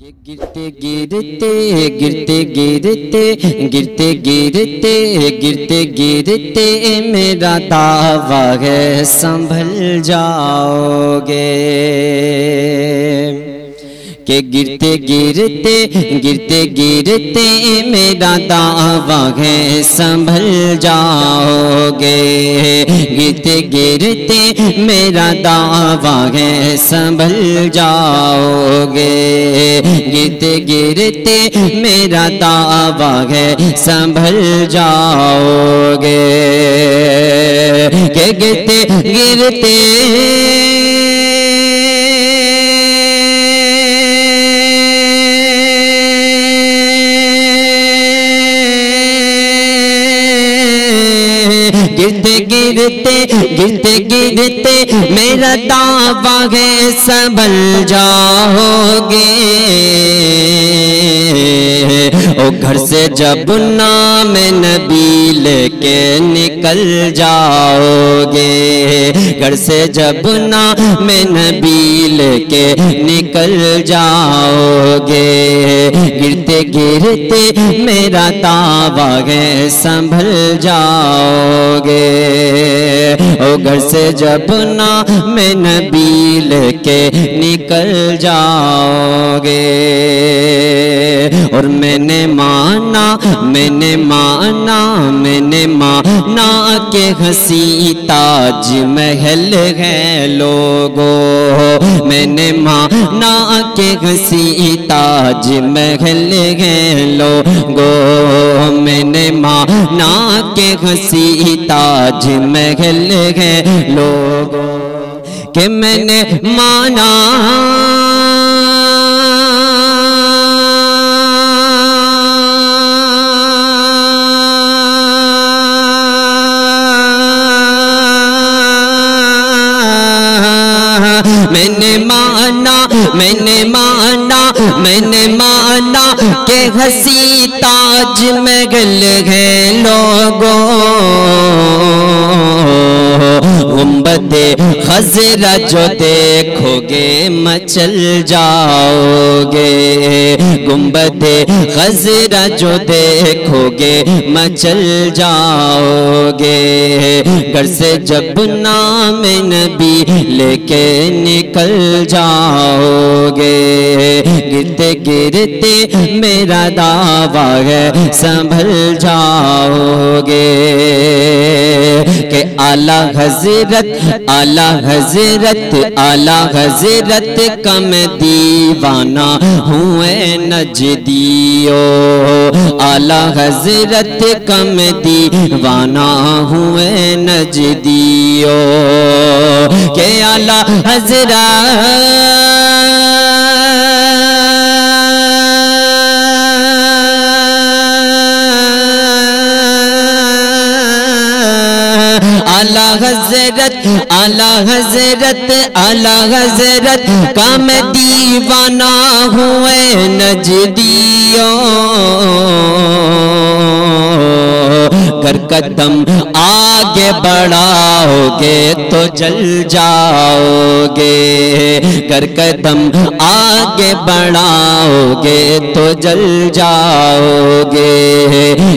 गिरते गिरते गिरते गिरते गिरते गिरते गिरते गिरते मेरा दावा है संभल जाओगे। के गिरते गिरते गिरते गिरते मेरा दावा है, संभल जाओगे। गिरते गिरते मेरा दावा है, संभल जाओगे। गिरते गिरते मेरा दावा है, संभल जाओगे। के गिरते गिरते गिरते गिरते गिरते गिरते मेरा दावा है संभल जाओगे। ओ घर से जब नाम नबी लेके निकल जाओगे। घर से जब नाम नबी लेके निकल जाओगे। गिरते गिरते मेरा है, संभल जाओगे। ओ घर से जब ना मैं नबी लेके निकल जाओगे। और मैंने माना मैंने माना मैंने माना के हँसी ताज महल है लोगो मैंने माना के हँसी ताज महल है लोगो मैंने माना के हँसी ताज महल है लोगो के मैंने माना मैंने माना मैंने माना मैंने माना के हसी ताज महल है लोगों। गुम्बदे खजरा जो देखोगे, मचल जाओगे। गुम्बदे खजरा जो देखोगे, मचल जाओगे। घर से जब नाम नबी लेके निकल जाओगे। गिरते गिरते मेरा दावा है, संभल जाओगे। आला हज़रत आला हज़रत आला हज़रत कम दीवाना हुए नजदियो आला हज़रत कम दीवाना हुए नजदियो के आला हज़रत आला हज़रत आला हज़रत आला हज़रत कम दीवाना हुए नजदियो कदम आगे बढ़ाओगे तो जल जाओगे। कर कदम, आगे बढ़ाओगे तो जल जाओगे।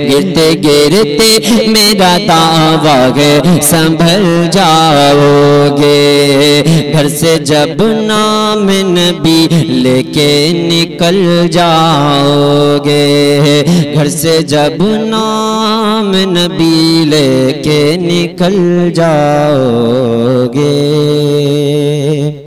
गिरते गिरते मेरा दावा है, संभल जाओगे। घर से जब नाम नबी लेके निकल जाओगे। घर से जब नाम नबी लेके निकल जाओगे।